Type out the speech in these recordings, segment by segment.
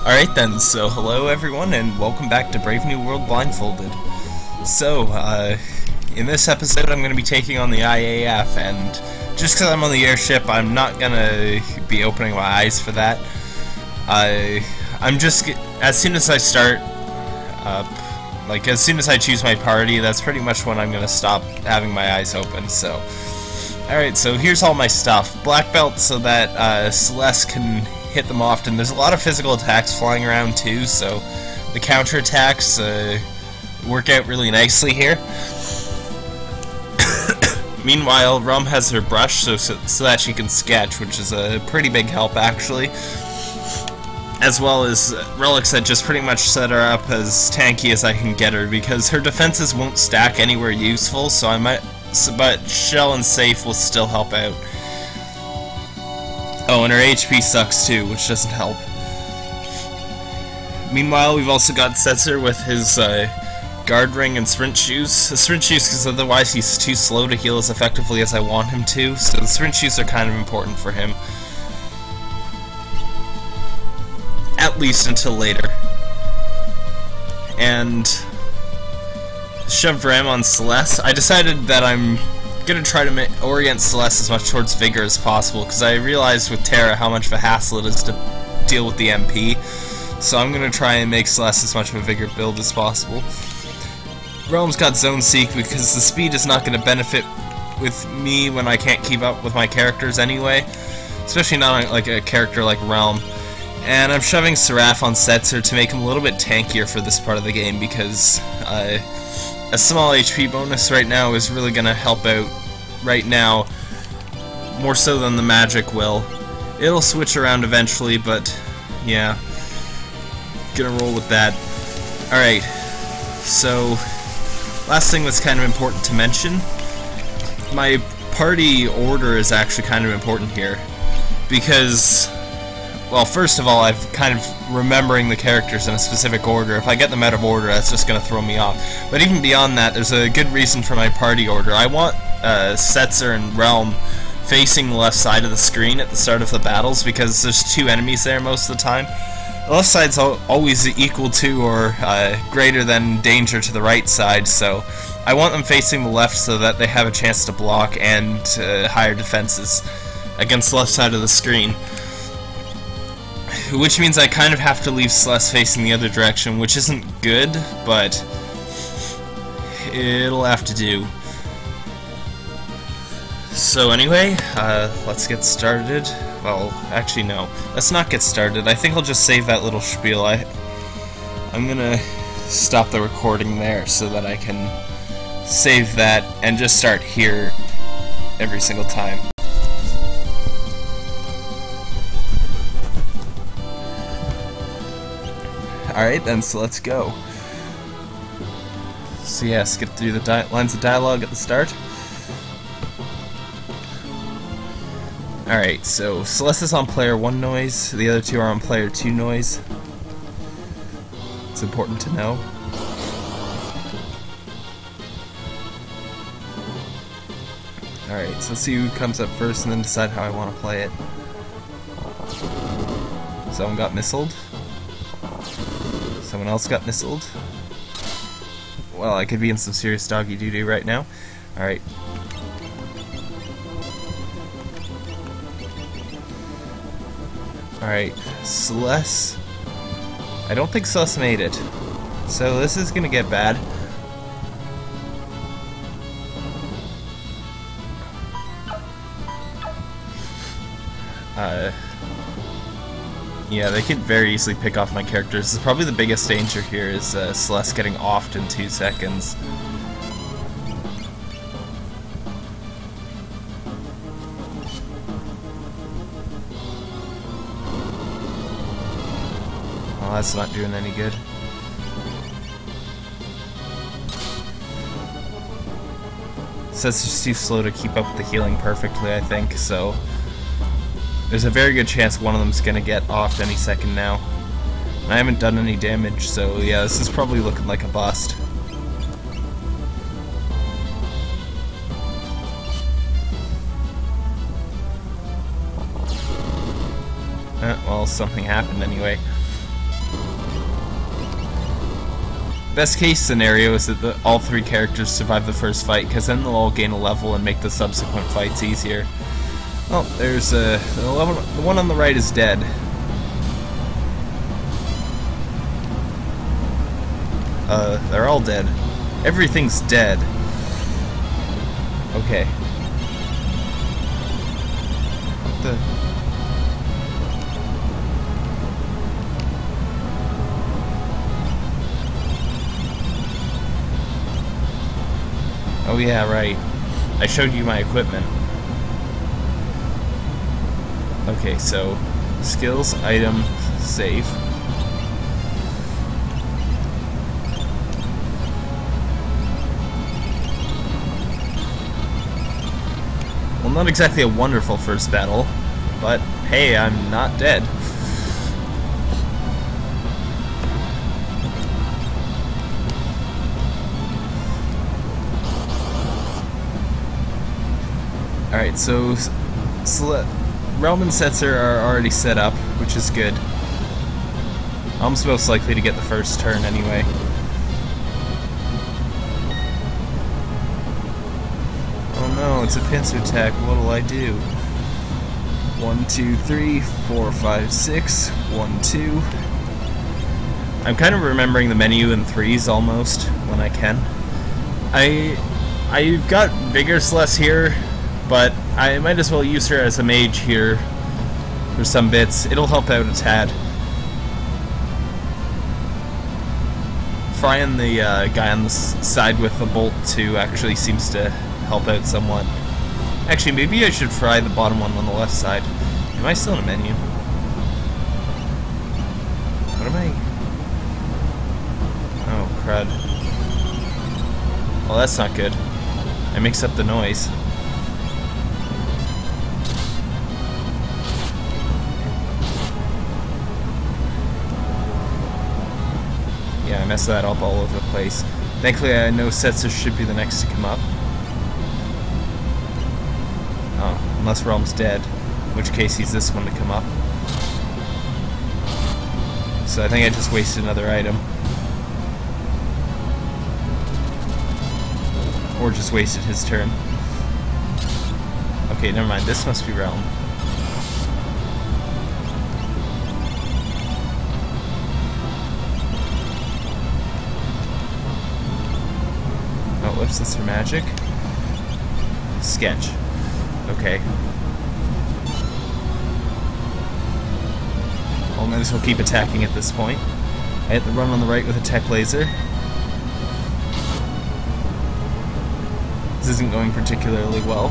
Alright then, so hello everyone and welcome back to Brave New World Blindfolded. So, uh, in this episode I'm going to be taking on the IAF and just because I'm on the airship I'm not going to be opening my eyes for that. I, I'm just, as soon as I start up, like as soon as I choose my party that's pretty much when I'm going to stop having my eyes open, so. Alright, so here's all my stuff. Black belt so that uh, Celeste can hit them often. There's a lot of physical attacks flying around too, so the counter attacks uh, work out really nicely here. Meanwhile, Relm has her brush so, so, so that she can sketch, which is a pretty big help actually. As well as relics that just pretty much set her up as tanky as I can get her, because her defenses won't stack anywhere useful, so I might. But Shell and Safe will still help out. Oh, and her HP sucks too, which doesn't help. Meanwhile, we've also got Setzer with his uh, guard ring and sprint shoes. The sprint shoes because otherwise he's too slow to heal as effectively as I want him to, so the sprint shoes are kind of important for him. At least until later. And shoved Ram on Celeste. I decided that I'm gonna try to orient Celeste as much towards Vigor as possible, because I realized with Terra how much of a hassle it is to deal with the MP. So I'm gonna try and make Celeste as much of a Vigor build as possible. Relm's got Zone Seek because the speed is not gonna benefit with me when I can't keep up with my characters anyway. Especially not like a character like Relm. And I'm shoving Seraph on Setzer to make him a little bit tankier for this part of the game because uh, a small HP bonus right now is really going to help out right now, more so than the magic will. It'll switch around eventually, but yeah, gonna roll with that. Alright, so last thing that's kind of important to mention, my party order is actually kind of important here, because well, first of all, I've kind of remembering the characters in a specific order. If I get them out of order, that's just to throw me off. But even beyond that, there's a good reason for my party order. I want uh, Setzer and Relm facing the left side of the screen at the start of the battles because there's two enemies there most of the time. The left side's always equal to or uh, greater than danger to the right side, so I want them facing the left so that they have a chance to block and uh, higher defenses against the left side of the screen which means I kind of have to leave Celeste facing the other direction, which isn't good, but it'll have to do. So anyway, uh, let's get started. Well, actually no, let's not get started. I think I'll just save that little spiel. I, I'm gonna stop the recording there so that I can save that and just start here every single time. Alright then, so let's go. So yeah, skip through the lines of dialogue at the start. Alright, so Celeste is on player 1 noise, the other two are on player 2 noise. It's important to know. Alright, so let's see who comes up first and then decide how I want to play it. Someone got missiled. Someone else got missiled. Well, I could be in some serious doggy doo-doo right now. Alright. Alright, Celeste. I don't think Celeste made it. So this is gonna get bad. Uh... Yeah, they could very easily pick off my characters. Probably the biggest danger here is uh, Celeste getting offed in two seconds. Well, that's not doing any good. So it's just too slow to keep up with the healing perfectly, I think, so... There's a very good chance one of them's gonna get off any second now. And I haven't done any damage, so yeah, this is probably looking like a bust. Eh, well, something happened anyway. Best case scenario is that the, all three characters survive the first fight, because then they'll all gain a level and make the subsequent fights easier. Oh, there's. The, level, the one on the right is dead. Uh, they're all dead. Everything's dead. Okay. Yeah, right. I showed you my equipment. Okay, so skills, item, save. Well, not exactly a wonderful first battle, but hey, I'm not dead. Alright, so, so Relm and Setzer are already set up, which is good. I'm most likely to get the first turn anyway. Oh no, it's a pincer attack. What'll I do? One, two, three, four, five, six. One, two. I'm kind of remembering the menu in threes almost when I can. I I've got Vigorceless here but I might as well use her as a mage here for some bits. It'll help out a tad. Frying the uh, guy on the side with the bolt too actually seems to help out somewhat. Actually, maybe I should fry the bottom one on the left side. Am I still in a menu? What am I... Oh, crud. Well, that's not good. I mix up the noise. Messed that up all over the place. Thankfully, I know Setzer should be the next to come up. Oh, unless Relm's dead, in which case he's this one to come up. So I think I just wasted another item. Or just wasted his turn. Okay, never mind. This must be Relm. For magic. Sketch. Okay. Well, might as well keep attacking at this point. I hit the run on the right with a tech laser. This isn't going particularly well.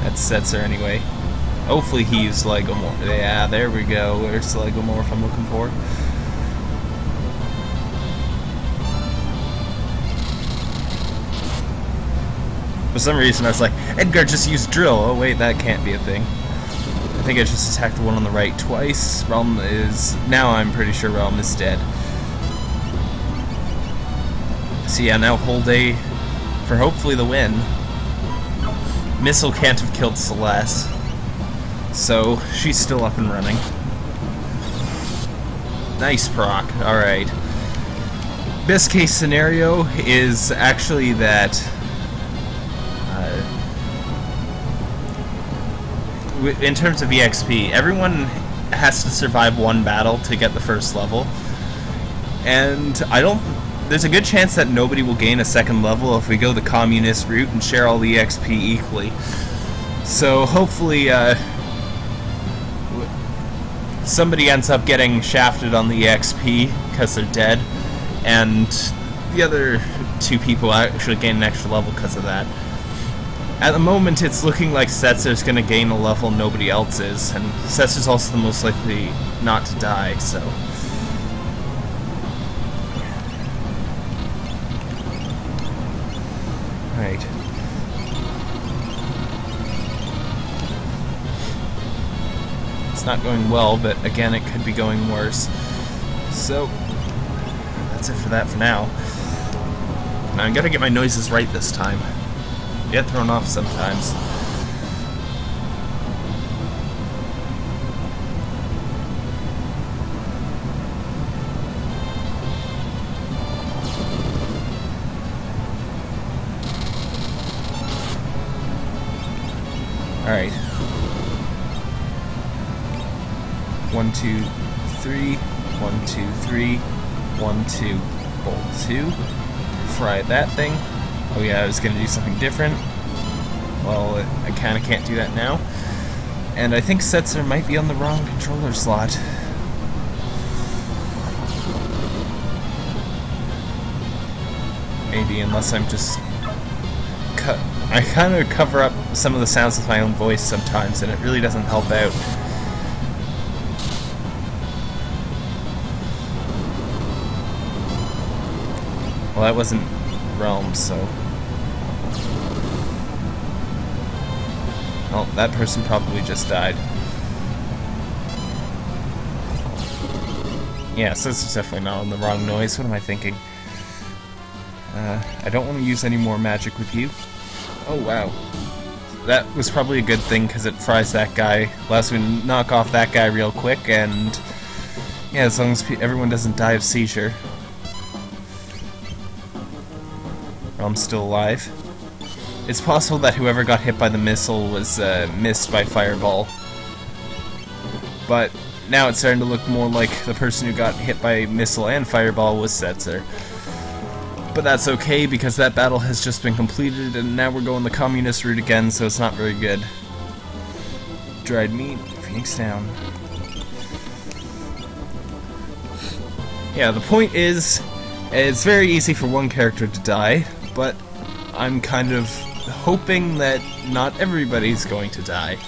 That sets her anyway. Hopefully he used Legomorph. Yeah, there we go. Where's the Legomorph I'm looking for? For some reason I was like, Edgar just used drill. Oh wait, that can't be a thing. I think I just attacked the one on the right twice. Relm is... Now I'm pretty sure Relm is dead. So yeah, now whole day for hopefully the win. Missile can't have killed Celeste. So, she's still up and running. Nice proc, alright. Best case scenario is actually that in terms of EXP, everyone has to survive one battle to get the first level. And I don't... There's a good chance that nobody will gain a second level if we go the communist route and share all the EXP equally. So hopefully, uh, somebody ends up getting shafted on the EXP because they're dead, and the other two people actually gain an extra level because of that. At the moment, it's looking like Setzer's gonna gain a level nobody else is, and Setzer's also the most likely not to die, so... Right. It's not going well, but again, it could be going worse. So, that's it for that for now. I gotta get my noises right this time get thrown off sometimes. Alright. One, two, three. One, two, three. One, two, bolt two. Fry that thing. Oh yeah, I was gonna do something different. Well, I kinda can't do that now. And I think Setzer might be on the wrong controller slot. Maybe, unless I'm just... I kind of cover up some of the sounds with my own voice sometimes, and it really doesn't help out. Well, that wasn't Relm, so... that person probably just died. Yeah, so this is definitely not on the wrong noise. What am I thinking? Uh, I don't want to use any more magic with you. Oh, wow. That was probably a good thing, because it fries that guy. Allows me to knock off that guy real quick, and... Yeah, as long as everyone doesn't die of seizure. I'm still alive. It's possible that whoever got hit by the missile was uh, missed by Fireball. But now it's starting to look more like the person who got hit by missile and Fireball was Setzer. But that's okay because that battle has just been completed and now we're going the communist route again so it's not very good. Dried meat, Phoenix down. Yeah, the point is, it's very easy for one character to die, but I'm kind of hoping that not everybody's going to die.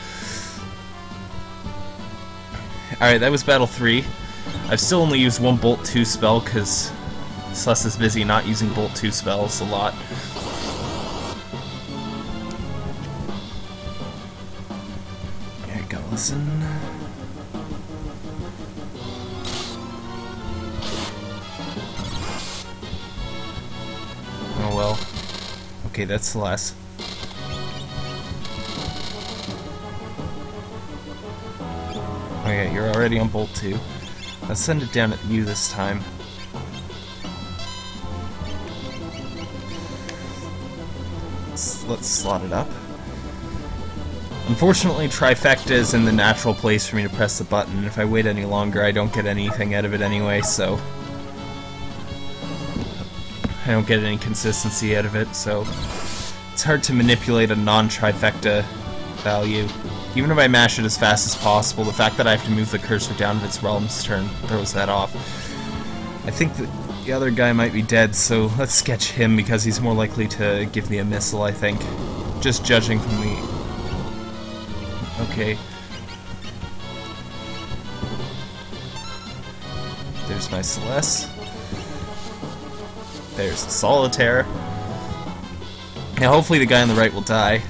Alright, that was Battle 3. I've still only used one Bolt 2 spell because Celes is busy not using Bolt 2 spells a lot. There you go, listen. Oh well. Okay, that's less. Oh yeah, you're already on Bolt 2. Let's send it down at you this time. Let's, let's slot it up. Unfortunately, Trifecta is in the natural place for me to press the button. If I wait any longer, I don't get anything out of it anyway, so... I don't get any consistency out of it, so... It's hard to manipulate a non-Trifecta value. Even if I mash it as fast as possible, the fact that I have to move the cursor down if it's Relm's turn throws that off. I think the other guy might be dead, so let's sketch him because he's more likely to give me a missile, I think. Just judging from the... Okay. There's my Celeste. There's the Solitaire. Now hopefully the guy on the right will die.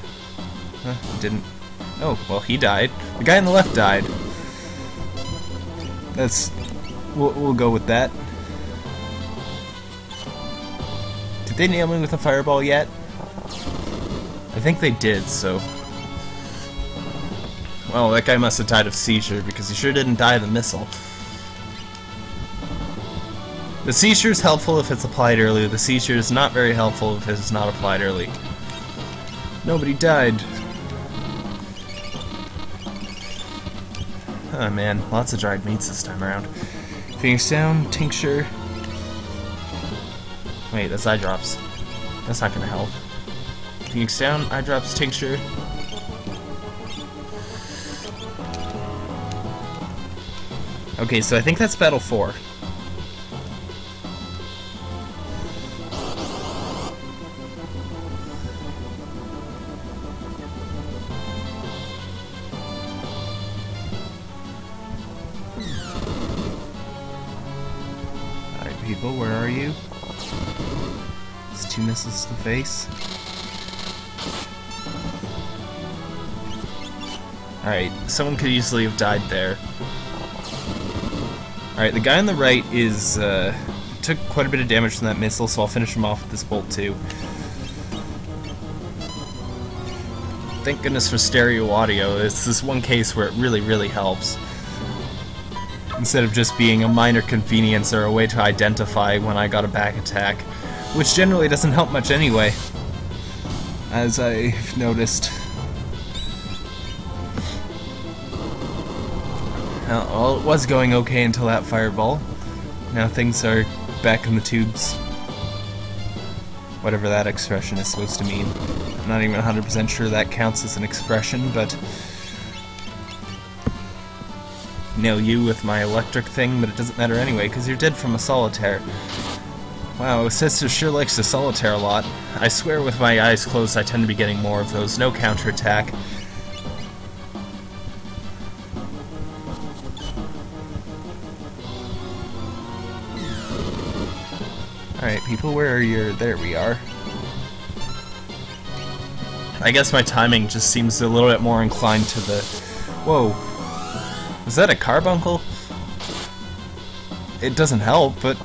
Huh, didn't. Oh, well, he died. The guy on the left died. That's... We'll, we'll go with that. Did they nail me with a fireball yet? I think they did, so... Well, that guy must have died of seizure, because he sure didn't die of the missile. The seizure is helpful if it's applied early. The seizure is not very helpful if it's not applied early. Nobody died. Oh man, lots of dried meats this time around. Phoenix down, tincture. Wait, that's eye drops. That's not gonna help. Phoenix down, eye drops, tincture. Okay, so I think that's battle 4. Face. Alright, someone could easily have died there. Alright, the guy on the right is, uh, took quite a bit of damage from that missile, so I'll finish him off with this bolt too. Thank goodness for stereo audio, it's this one case where it really, really helps. Instead of just being a minor convenience or a way to identify when I got a back attack, which generally doesn't help much anyway, as I've noticed. Well, it was going okay until that fireball. Now things are back in the tubes. Whatever that expression is supposed to mean. I'm not even 100% sure that counts as an expression, but... Nail you with my electric thing, but it doesn't matter anyway, because you're dead from a solitaire. Wow, Setsu sure likes the solitaire a lot. I swear with my eyes closed I tend to be getting more of those. No counterattack. Alright, people, where are your... There we are. I guess my timing just seems a little bit more inclined to the... Whoa. Is that a carbuncle? It doesn't help, but...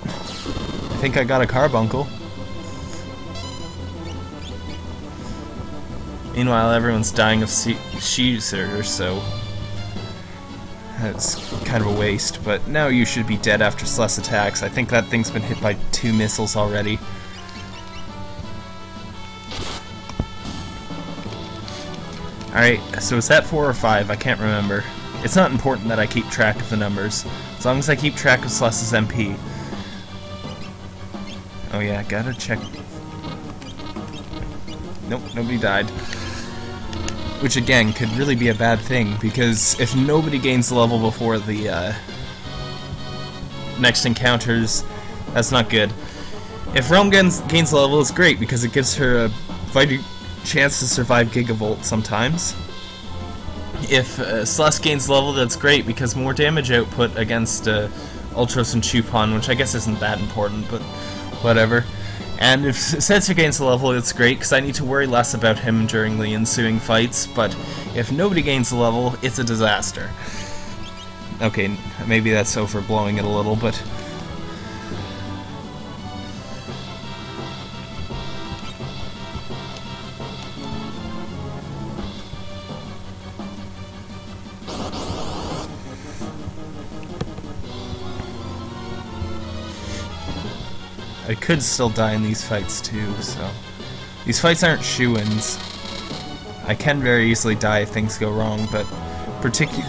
I think I got a carbuncle. Meanwhile, everyone's dying of seizure, so... That's kind of a waste, but now you should be dead after Celes attacks. I think that thing's been hit by two missiles already. Alright, so is that 4 or 5? I can't remember. It's not important that I keep track of the numbers, as long as I keep track of Celeste's MP. Oh yeah, gotta check... Nope, nobody died. Which again, could really be a bad thing, because if nobody gains the level before the uh, next encounters, that's not good. If Relm gains, gains level, it's great, because it gives her a fighting chance to survive Gigavolt sometimes. If uh, Celeste gains level, that's great, because more damage output against uh, Ultros and Chupon, which I guess isn't that important, but whatever. And if Setsu gains a level, it's great, because I need to worry less about him during the ensuing fights, but if nobody gains a level, it's a disaster. Okay, maybe that's overblowing it a little, but... could still die in these fights too, so... These fights aren't shoe-ins. I can very easily die if things go wrong, but particu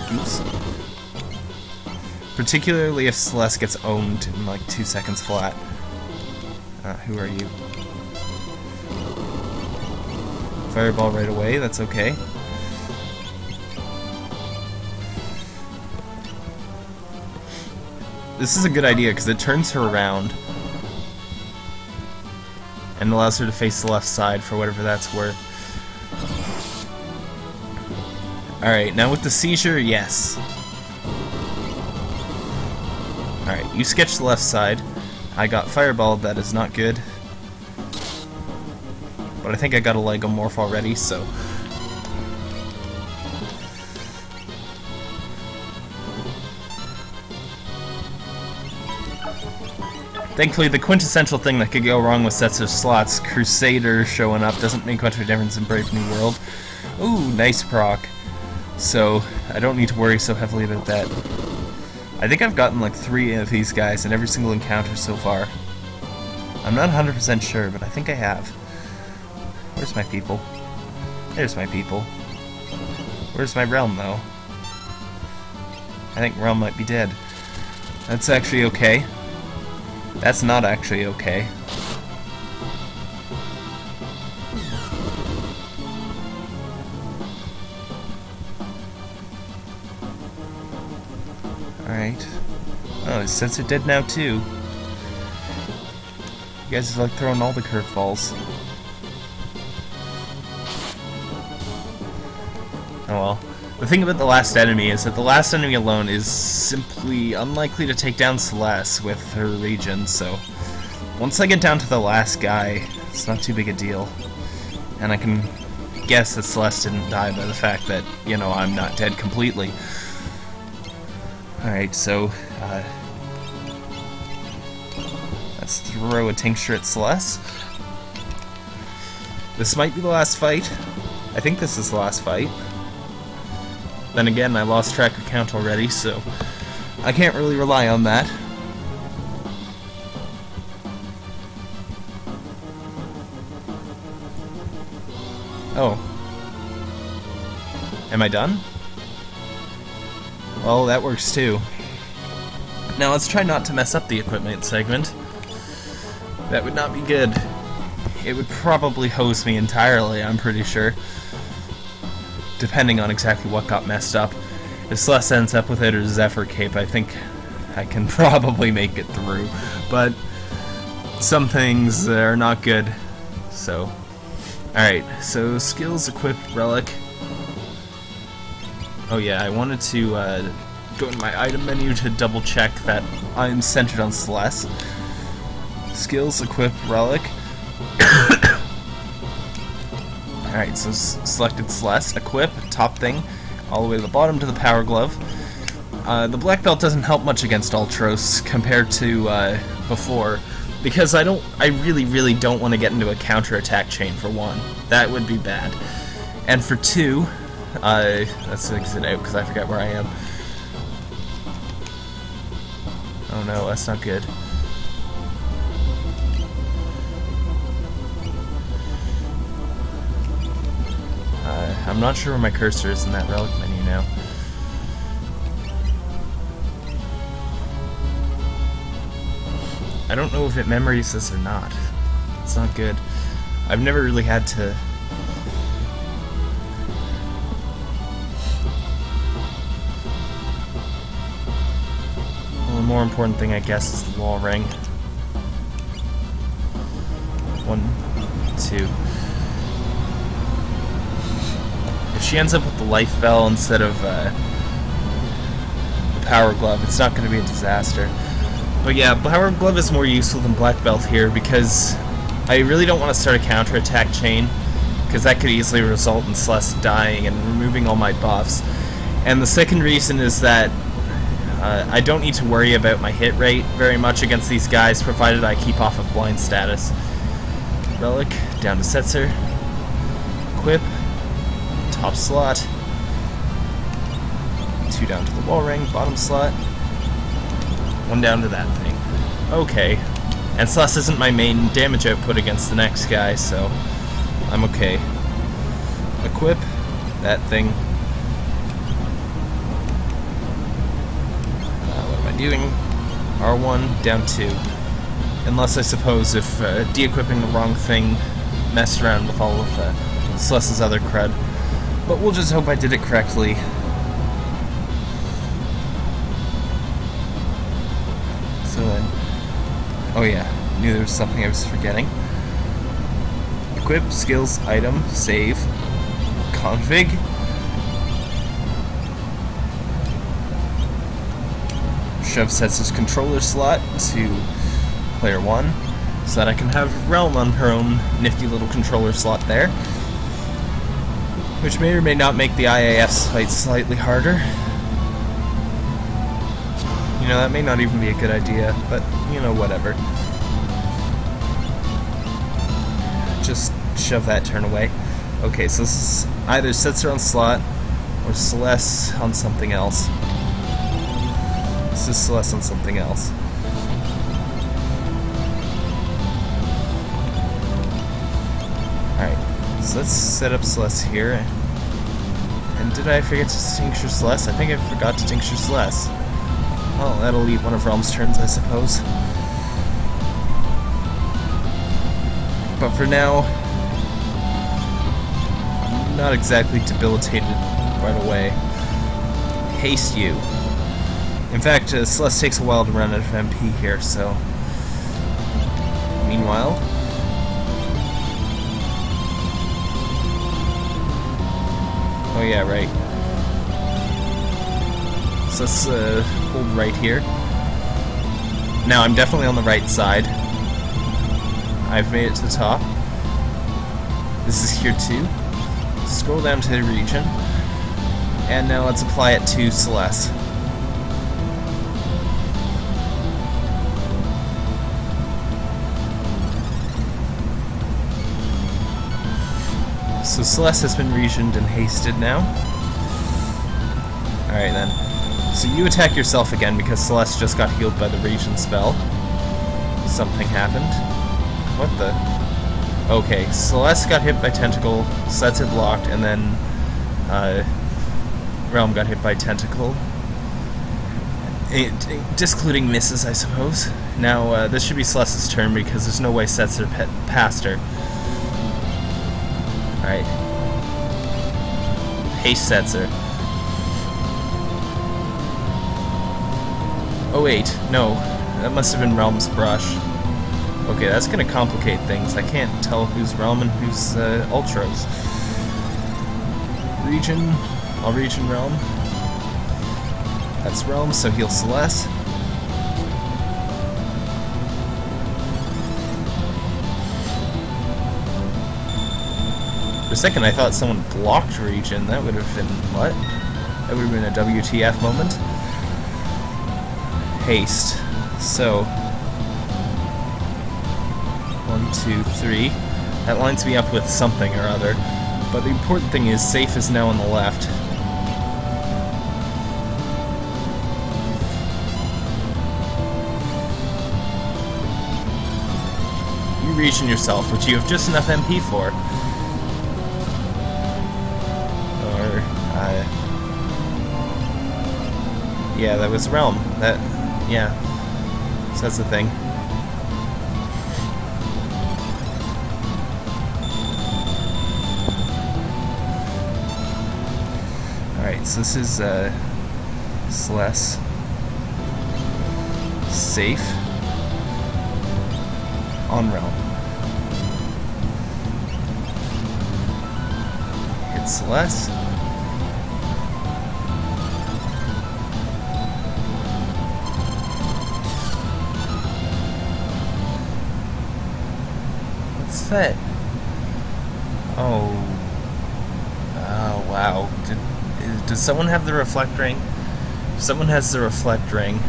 particularly if Celeste gets owned in like two seconds flat. Uh, who are you? Fireball right away, that's okay. This is a good idea because it turns her around and allows her to face the left side for whatever that's worth. Alright, now with the seizure, yes. Alright, you sketch the left side. I got Fireball, that is not good. But I think I got a Legomorph already, so Thankfully, the quintessential thing that could go wrong with Setzer's slots, Crusader showing up, doesn't make much of a difference in Brave New World. Ooh, nice proc. So, I don't need to worry so heavily about that. I think I've gotten like three of these guys in every single encounter so far. I'm not 100% sure, but I think I have. Where's my people? There's my people. Where's my Relm, though? I think Relm might be dead. That's actually okay. That's not actually okay. Alright. Oh, his sensor dead now too. You guys are like throwing all the curveballs. Oh well. The thing about the last enemy is that the last enemy alone is simply unlikely to take down Celeste with her regen, so once I get down to the last guy, it's not too big a deal. And I can guess that Celeste didn't die by the fact that, you know, I'm not dead completely. Alright, so, uh, let's throw a tincture at Celeste. This might be the last fight. I think this is the last fight. Then again, I lost track of count already, so I can't really rely on that. Oh. Am I done? Well, that works too. Now let's try not to mess up the equipment segment. That would not be good. It would probably hose me entirely, I'm pretty sure. Depending on exactly what got messed up. If Celeste ends up with it or Zephyr Cape, I think I can probably make it through. But some things are not good, so... Alright, so skills, equip, relic. Oh yeah, I wanted to uh, go in my item menu to double check that I'm centered on Celeste. Skills, equip, relic. Alright, so selected Celeste, equip, top thing, all the way to the bottom to the power glove. Uh, the black belt doesn't help much against Ultros compared to uh, before, because I don't, I really, really don't want to get into a counter-attack chain for one. That would be bad. And for two, uh, let's exit out because I forget where I am. Oh no, that's not good. I'm not sure where my cursor is in that relic menu now. I don't know if it memories this or not. It's not good. I've never really had to the more important thing, I guess, is the wall ring. One, two. She ends up with the life bell instead of uh, the power glove, it's not going to be a disaster. But yeah, power glove is more useful than black belt here because I really don't want to start a counterattack chain because that could easily result in Celeste dying and removing all my buffs. And the second reason is that uh, I don't need to worry about my hit rate very much against these guys, provided I keep off of blind status. Relic, down to Setzer. Equip, top slot. Two down to the wall ring, bottom slot. One down to that thing. Okay. And Celeste isn't my main damage output against the next guy, so I'm okay. Equip, that thing. Uh, what am I doing R1 down 2. Unless I suppose if uh, de-equipping the wrong thing messed around with all of uh, Celeste's other crud. But we'll just hope I did it correctly. So then... Oh yeah, knew there was something I was forgetting. Equip, skills, item, save, config, Shove sets his controller slot to player 1, so that I can have Relm on her own nifty little controller slot there. Which may or may not make the IAS fight slightly harder. You know, that may not even be a good idea, but, you know, whatever. Just shove that turn away. Okay, so this is either Setzer on slot, or Celeste on something else. This is Celeste on something else. So let's set up Celeste here. And did I forget to tincture Celeste? I think I forgot to tincture Celeste. Well, that'll leave one of Relm's turns, I suppose. But for now, I'm not exactly debilitated right away. Haste you. In fact, uh, Celeste takes a while to run out of MP here, so... Meanwhile... Oh yeah, right. So let's uh, hold right here. Now, I'm definitely on the right side. I've made it to the top. This is here too. Scroll down to the regen. And now let's apply it to Celeste. So Celeste has been regioned and hasted now. Alright then. So you attack yourself again because Celeste just got healed by the regen spell. Something happened. What the? Okay, Celeste got hit by Tentacle, Sets it locked, and then uh, Relm got hit by Tentacle. Eh, discluding misses, I suppose. Now, uh, this should be Celeste's turn because there's no way Setzer pet past her. Alright. Haste Setzer. Oh wait, no. That must have been Relm's brush. Okay, that's gonna complicate things. I can't tell who's Relm and who's uh, Ultros. Regen. I'll Regen Relm. That's Relm, so heal Celeste. Second I thought someone blocked Regen. That would have been... what? That would have been a WTF moment. Haste. So... One, two, three. That lines me up with something or other. But the important thing is, safe is now on the left. You regen yourself, which you have just enough MP for. Yeah, that was Relm. That, yeah. So that's the thing. Alright, so this is, uh... Celeste. Safe. On Relm. Celeste. Oh. Oh, wow. Did, does someone have the reflect ring? If someone has the reflect ring,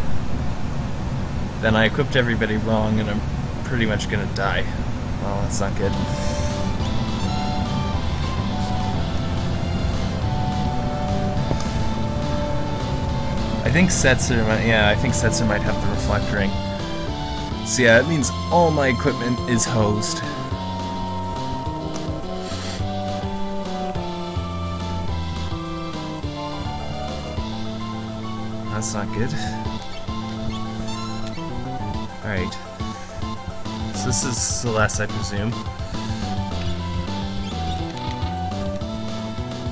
then I equipped everybody wrong and I'm pretty much gonna die. Well, that's not good. I think Setzer might, yeah, I think Setzer might have the reflect ring. So yeah, that means all my equipment is hosed. That's not good. Alright. So this is Celeste, I presume.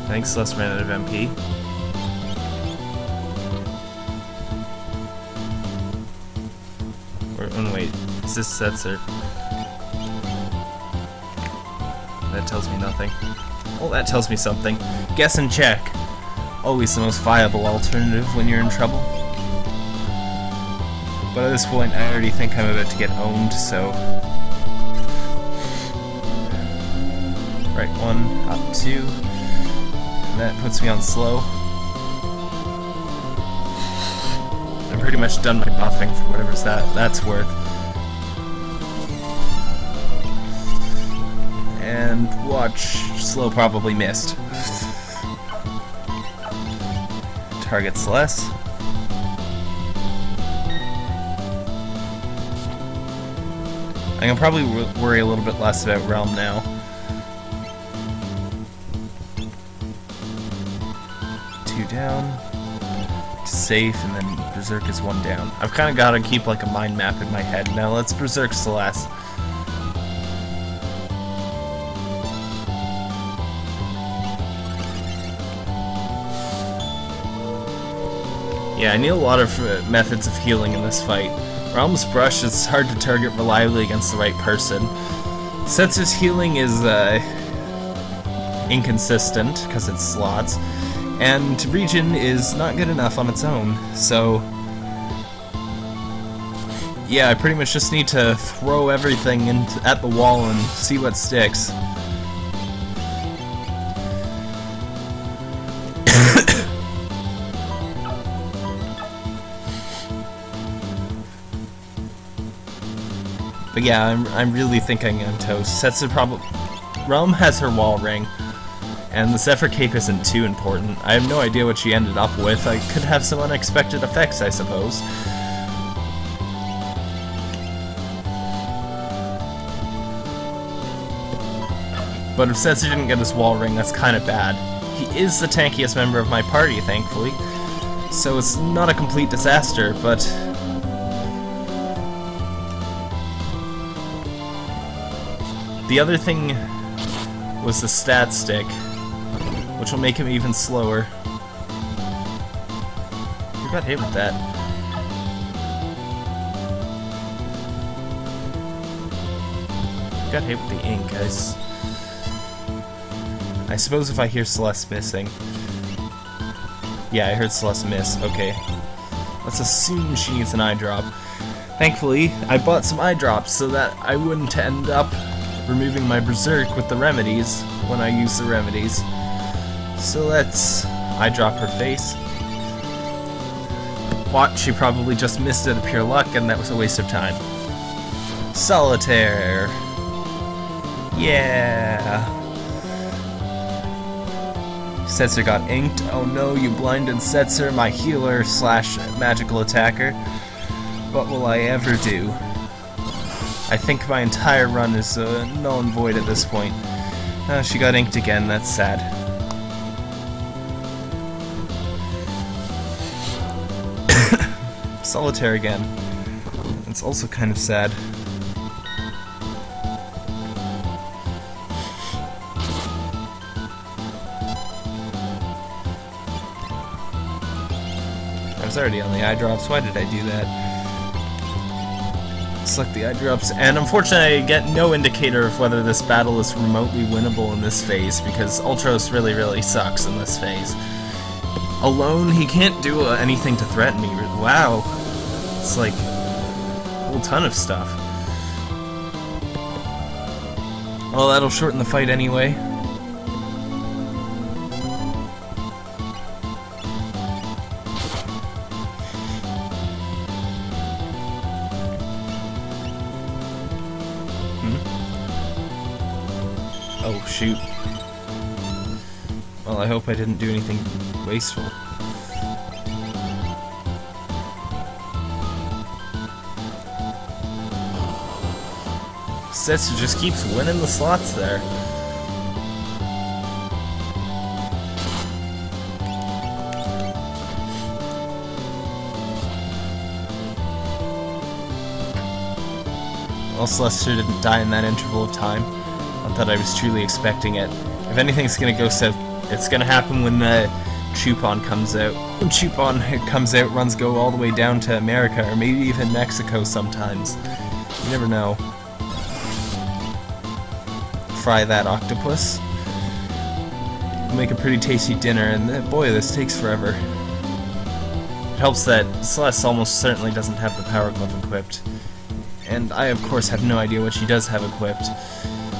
Thanks, Celeste ran out of MP. Oh wait, is this Setzer? That tells me nothing. Well, that tells me something. Guess and check. Always the most viable alternative when you're in trouble. But at this point, I already think I'm about to get owned, so... Right, one, up two. And that puts me on slow. I'm pretty much done my buffing for whatever's that that's worth. And watch, slow probably missed. Targets less. I can probably worry a little bit less about Relm now. Two down safe, and then Berserk is one down. I've kind of got to keep like a mind map in my head. Now let's Berserk Celeste. Yeah, I need a lot of uh, methods of healing in this fight. Relm's Brush is hard to target reliably against the right person. Setzer's healing is uh, inconsistent because it's slots and regen is not good enough on its own, so... Yeah, I pretty much just need to throw everything in at the wall and see what sticks. But yeah, I'm, I'm really thinking I'm toast. Setzer probably... Relm has her wall ring. And the Zephyr Cape isn't too important. I have no idea what she ended up with. I could have some unexpected effects, I suppose. But if Setzer didn't get his wall ring, that's kind of bad. He is the tankiest member of my party, thankfully. So it's not a complete disaster, but... The other thing was the stat stick, which will make him even slower. Who got hit with that? Who got hit with the ink? I, suppose if I hear Celes missing... Yeah, I heard Celes miss. Okay. Let's assume she needs an eye drop. Thankfully, I bought some eye drops so that I wouldn't end up removing my Berserk with the remedies when I use the remedies. So let's I drop her face. What? She probably just missed it of pure luck and that was a waste of time. Solitaire! Yeah! Setzer got inked. Oh no, you blinded Setzer, my healer slash magical attacker. What will I ever do? I think my entire run is uh, null and void at this point. Uh, she got inked again, that's sad. Solitaire again. It's also kind of sad. I was already on the eye drops. Why did I do that? Select the eye drops, and unfortunately I get no indicator of whether this battle is remotely winnable in this phase, because Ultros really, really sucks in this phase. Alone, he can't do uh, anything to threaten me. Wow. It's like a whole ton of stuff. Well, that'll shorten the fight anyway. Hope I didn't do anything wasteful. Setzer just keeps winning the slots there. Well, Celestia didn't die in that interval of time. Not that I was truly expecting it. If anything's gonna go south, it's gonna happen when the Chupon comes out. When Chupon comes out, runs go all the way down to America, or maybe even Mexico sometimes. You never know. Fry that octopus. Make a pretty tasty dinner, and boy, this takes forever. It helps that Celes almost certainly doesn't have the Power Glove equipped. And I, of course, have no idea what she does have equipped.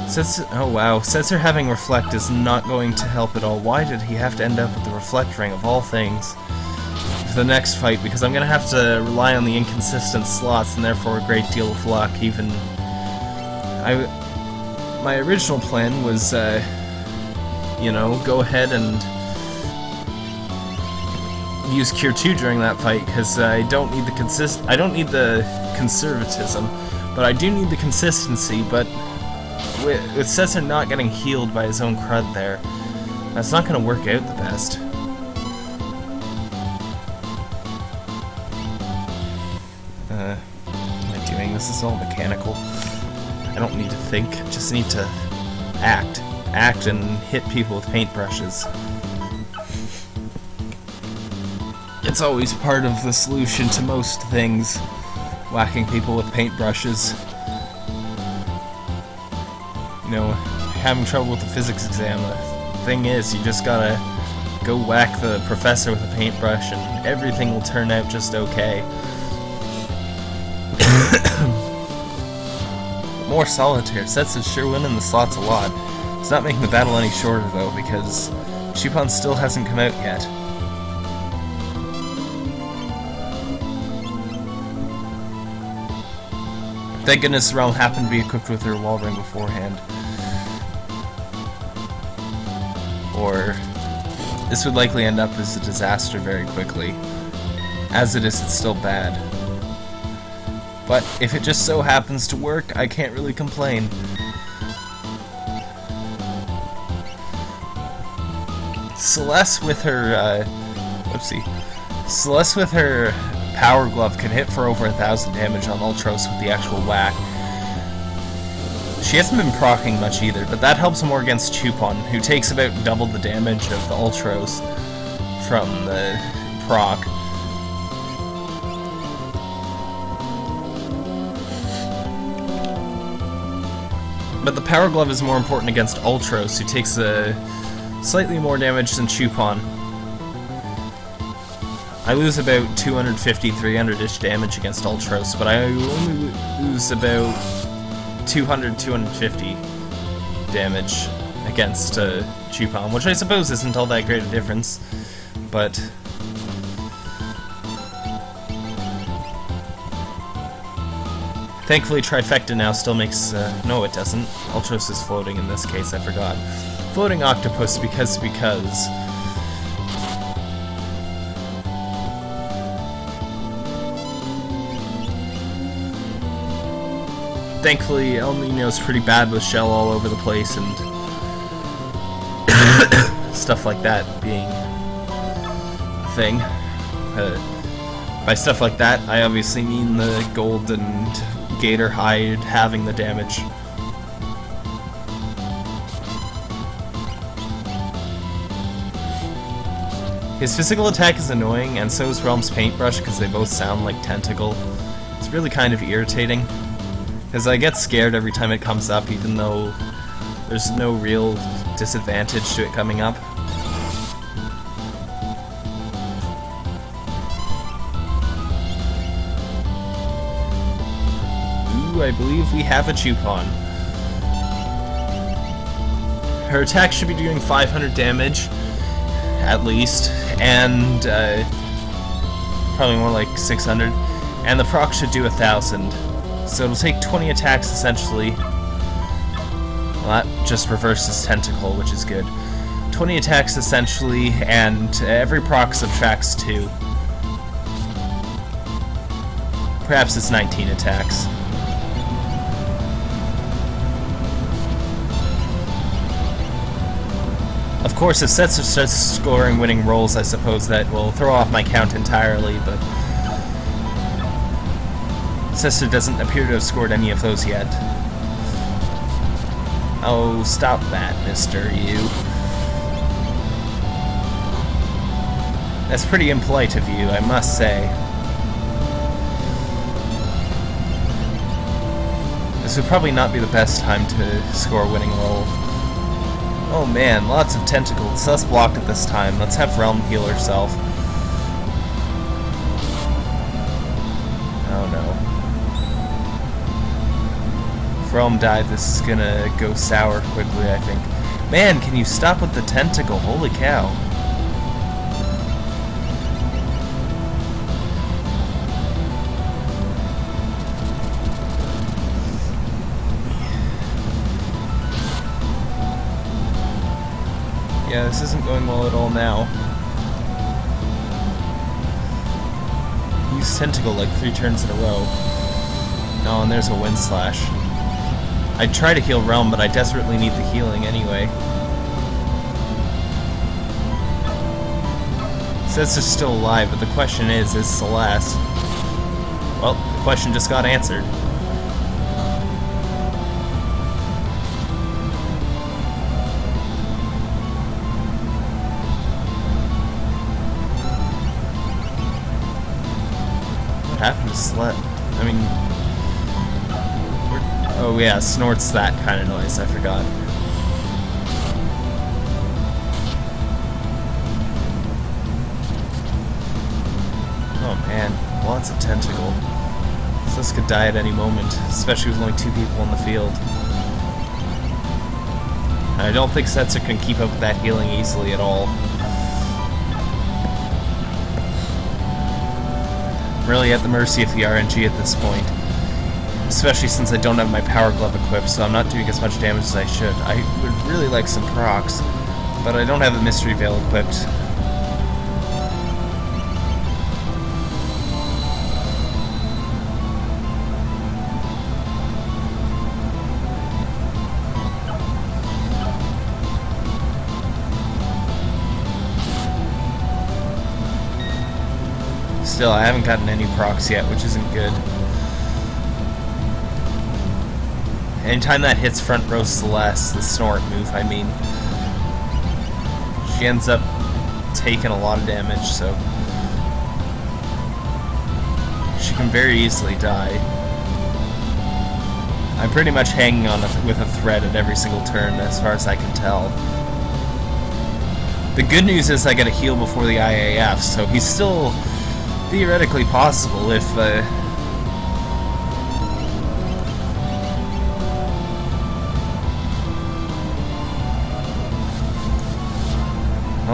Says, oh wow, her having Reflect is not going to help at all. Why did he have to end up with the Reflect Ring of all things? For the next fight, because I'm going to have to rely on the inconsistent slots and therefore a great deal of luck, even... I... My original plan was, uh, you know, go ahead and use Cure 2 during that fight, because I don't need the consist- I don't need the conservatism, but I do need the consistency, but with, with Setzer not getting healed by his own crud there, that's not going to work out the best. Uh, am I doing? This is all mechanical. I don't need to think, I just need to act. Act and hit people with paintbrushes. It's always part of the solution to most things, whacking people with paintbrushes you know, having trouble with the physics exam. The thing is, you just gotta go whack the professor with a paintbrush and everything will turn out just okay. More solitaire. Setzer's sure winning the slots a lot. It's not making the battle any shorter though, because Chupon still hasn't come out yet. Thank goodness Relm happened to be equipped with her wall ring beforehand. or this would likely end up as a disaster very quickly. As it is, it's still bad. But if it just so happens to work, I can't really complain. Celes with her, uh, whoopsie. Celes with her Power Glove can hit for over a thousand damage on Ultros with the actual whack. She hasn't been proccing much either, but that helps more against Chupon, who takes about double the damage of the Ultros from the proc. But the Power Glove is more important against Ultros, who takes a slightly more damage than Chupon. I lose about 250, 300-ish damage against Ultros, but I only lose about 200, 250 damage against uh, Chupon, which I suppose isn't all that great a difference, but... Thankfully, Trifecta now still makes... Uh, no, it doesn't. Ultros is floating in this case, I forgot. Floating Octopus because because... Thankfully, El Nino's pretty bad with shell all over the place and stuff like that being a thing. Uh, by stuff like that, I obviously mean the gold and gator hide having the damage. His physical attack is annoying, and so is Relm's Paintbrush because they both sound like Tentacle. It's really kind of irritating. Because I get scared every time it comes up, even though there's no real disadvantage to it coming up. Ooh, I believe we have a Chupon. Her attack should be doing 500 damage, at least, and uh, probably more like 600, and the proc should do a 1000. So it'll take 20 attacks essentially. Well, that just reverses Tentacle, which is good. 20 attacks essentially, and every proc subtracts 2. Perhaps it's 19 attacks. Of course, if Setzer starts scoring winning rolls, I suppose that will throw off my count entirely, but... Setzer doesn't appear to have scored any of those yet. Oh, stop that, mister, you. That's pretty impolite of you, I must say. This would probably not be the best time to score a winning roll. Oh man, lots of tentacles. Sus blocked at this time. Let's have Relm heal herself. Relm died, this is gonna go sour quickly, I think. Man, can you stop with the tentacle? Holy cow. Yeah, this isn't going well at all now. Use Tentacle like three turns in a row. No, and there's a Wind Slash. I'd try to heal Relm, but I desperately need the healing anyway. Says they're still alive, but the question is, is Celes? Well, the question just got answered. What happened to Slet? Oh yeah, snorts that kind of noise, I forgot. Oh man, lots of tentacle. This could die at any moment, especially with only two people in the field. I don't think Setzer can keep up with that healing easily at all. I'm really at the mercy of the RNG at this point. Especially since I don't have my Power Glove equipped, so I'm not doing as much damage as I should. I would really like some procs, but I don't have the Mystery Veil equipped. Still, I haven't gotten any procs yet, which isn't good. Anytime that hits front row Celes, the snort move, I mean, she ends up taking a lot of damage, so she can very easily die. I'm pretty much hanging on with a thread at every single turn, as far as I can tell. The good news is I get a heal before the IAF, so he's still theoretically possible if uh,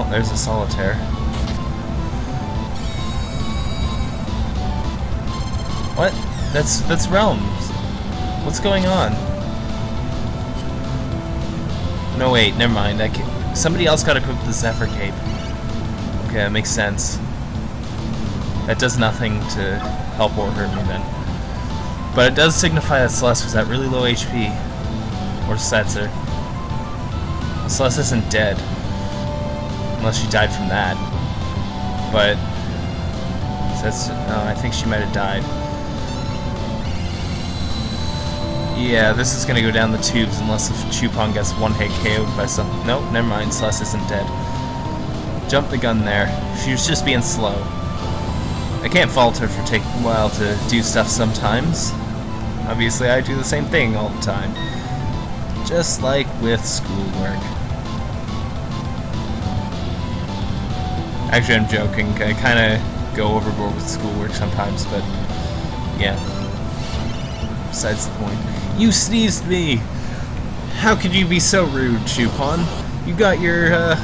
Oh, there's a solitaire. What? That's that's Relm's. What's going on? No wait, never mind. I can, somebody else got equipped the Zephyr Cape. Okay, that makes sense. That does nothing to help or hurt me then. But it does signify that Celes was at really low HP. Or Setzer. Celes isn't dead. Unless she died from that. But... That's, no, I think she might have died. Yeah, this is gonna go down the tubes unless if Chupon gets one hit KO'd by some. Nope, never mind. Celes isn't dead. Jump the gun there. She was just being slow. I can't fault her for taking a while to do stuff sometimes. Obviously, I do the same thing all the time. Just like with schoolwork. Actually, I'm joking. I kind of go overboard with schoolwork sometimes, but yeah. Besides the point. You sneezed me! How could you be so rude, Chupon? You got your, uh,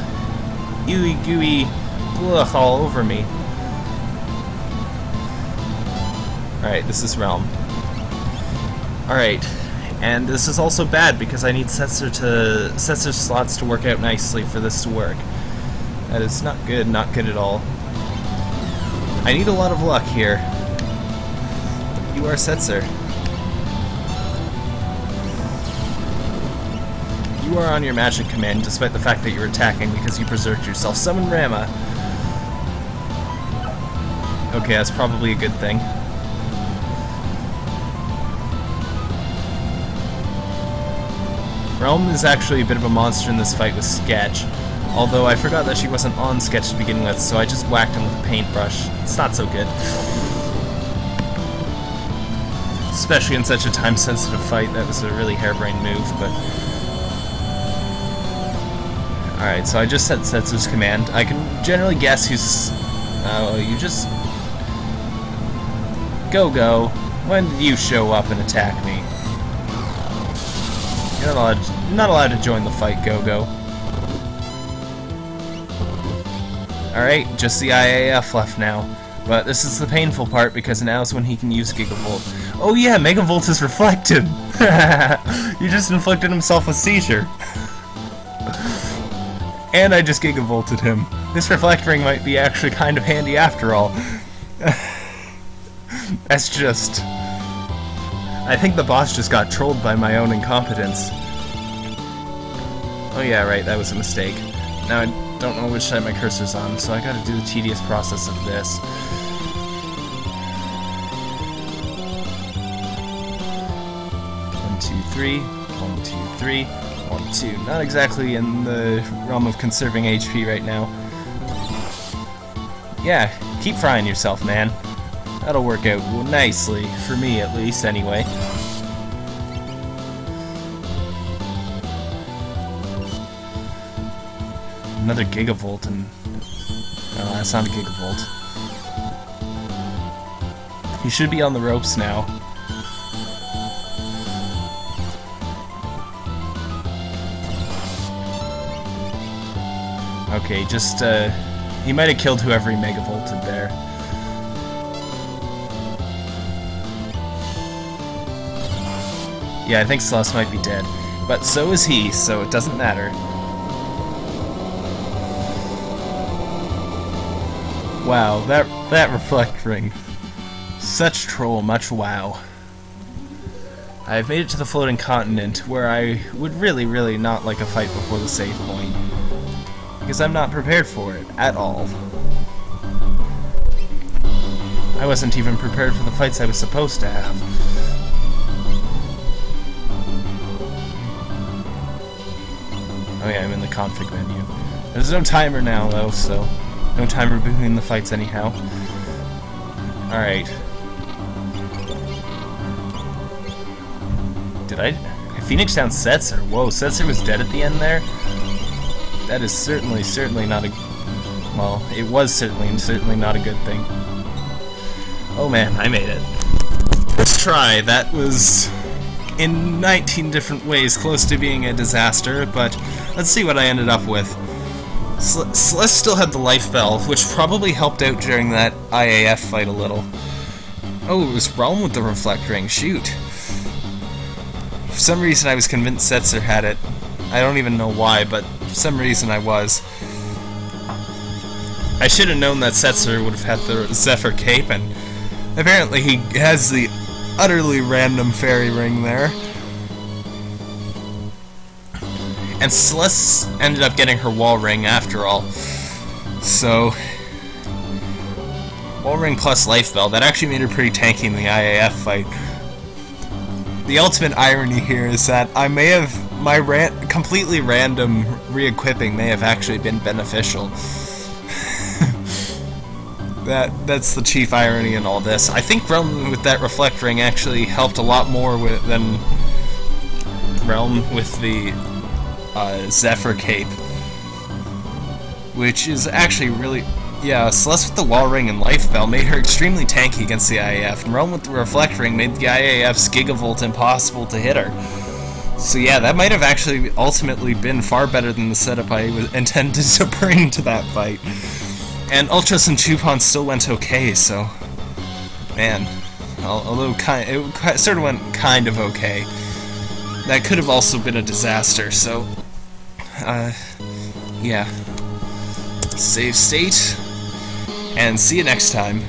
ooey gooey blech all over me. Alright, this is Relm. Alright, and this is also bad because I need Setzer to Setzer slots to work out nicely for this to work. That is not good, not good at all. I need a lot of luck here. You are Setzer. You are on your magic command, despite the fact that you're attacking because you berserked yourself. Summon Ramuh. Okay, that's probably a good thing. Relm is actually a bit of a monster in this fight with Sketch. Although I forgot that she wasn't on Sketch to begin with, so I just whacked him with a paintbrush. It's not so good. Especially in such a time-sensitive fight, that was a really harebrained move, but... Alright, so I just set Setzer's command. I can generally guess who's... Uh, oh, you just... Go, go. When did you show up and attack me? You're not allowed, to, not allowed to join the fight, Go, Go Alright, just the IAF left now. But this is the painful part because now is when he can use Gigavolt. Oh yeah, Megavolt is reflected! he just inflicted himself a seizure. and I just Gigavolted him. This Reflect Ring might be actually kind of handy after all. That's just... I think the boss just got trolled by my own incompetence. Oh yeah, right, that was a mistake. Now don't know which side my cursor's on, so I gotta do the tedious process of this. One, two, three, one, two, three, one, two. Not exactly in the realm of conserving HP right now. Yeah, keep frying yourself, man. That'll work out nicely, for me at least, anyway. Another Gigavolt and... Oh, that's not a Gigavolt. He should be on the ropes now. Okay, just, uh... He might have killed whoever he Megavolted there. Yeah, I think Celes might be dead. But so is he, so it doesn't matter. Wow, that that reflect ring. Such troll, much wow. I've made it to the floating continent, where I would really, really not like a fight before the save point. Because I'm not prepared for it, at all. I wasn't even prepared for the fights I was supposed to have. Oh yeah, I'm in the config menu. There's no timer now, though, so... No timer between the fights anyhow. Alright. Did I... Phoenix down Setzer. Whoa, Setzer was dead at the end there? That is certainly, certainly not a... Well, it was certainly, certainly not a good thing. Oh man, I made it. First try, that was in 19 different ways close to being a disaster, but let's see what I ended up with. Celes still had the life bell, which probably helped out during that IAF fight a little. Oh, it was Relm with the reflect ring, shoot. For some reason I was convinced Setzer had it. I don't even know why, but for some reason I was. I should have known that Setzer would have had the Zephyr Cape, and apparently he has the utterly random fairy ring there. And Celes ended up getting her wall ring after all. So, wall ring plus life bell, that actually made her pretty tanky in the IAF fight. The ultimate irony here is that I may have, my ran completely random re-equipping may have actually been beneficial. that That's the chief irony in all this. I think Relm with that Reflect Ring actually helped a lot more with, than Relm with the uh, Zephyr Cape. Which is actually really... Yeah, Celes with the Wall Ring and Life Bell made her extremely tanky against the IAF, and Relm with the Reflect Ring made the IAF's Gigavolt impossible to hit her. So yeah, that might have actually ultimately been far better than the setup I intended to bring to that fight. And Ultros and Chupon still went okay, so... Man. Although kind, it sort of went kind of okay. That could have also been a disaster, so... Uh... Yeah. Save state, and see you next time.